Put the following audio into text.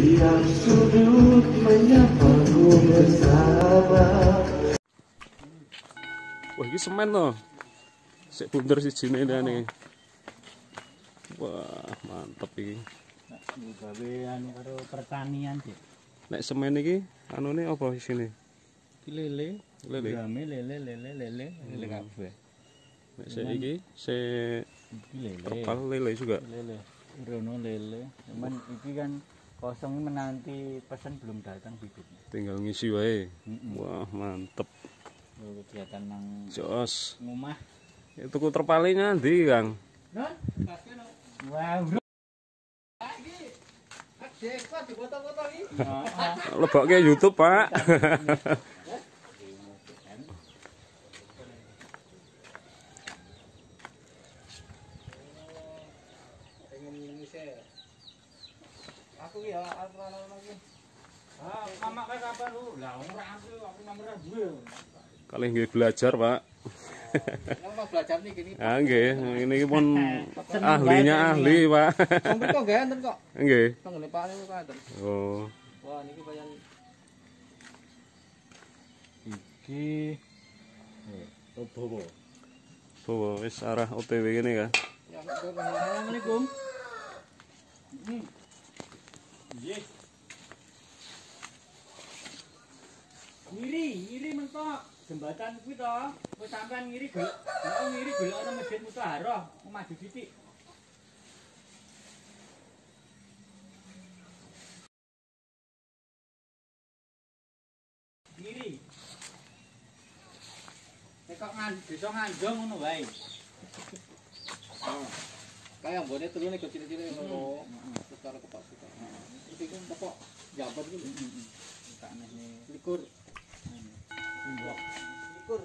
Setiap sudut menyapamu bersama Wah, ini semen loh. Sik bunder si jine nih. Wah, mantep iki. gawe anu karo pertanian sih Nek semen iki anune apa isine? Iki lele Lele. Grame lele lele lele lele kabeh Nek sik iki se iki lele terpal lele juga. lele rono lele cuman iki kan kosong menanti pesan belum datang bibitnya Tinggal ngisi wae. Mm-mm. Wah, mantep. Kegiatan nang Jos. ngomah Itu ku terpalnya ndi, Kang? wow bro Lebokke YouTube, Pak. Aku ya aku ana lagi ah mama kayak kapan lu lah ora aku aku nomor duwe Kali nggih belajar, Pak. Yang belajar nih gini. Ah, nggih. Ini pun ahlinya ahli, Pak. Komplit kok gak enten kok. Nggih. Tenggene Pak niku katen. Oh. Wah, niki bayan iki eh opo Bawa wis arah OTW gini kan. Ya, Assalamualaikum. Hmm. Ngiri, ngiri mentok. Jembatan kuwi to. Wis sampean ngiri golek. Nek ngiri golek ana masjid mutaharah, maju sithik. Ngiri. Nek kok ngan desa nganjong ngono wae. Kayak mbone turun ke ciri-ciri ngono terus karo kepak suka iki kan pokok jabat nih. likur. Likur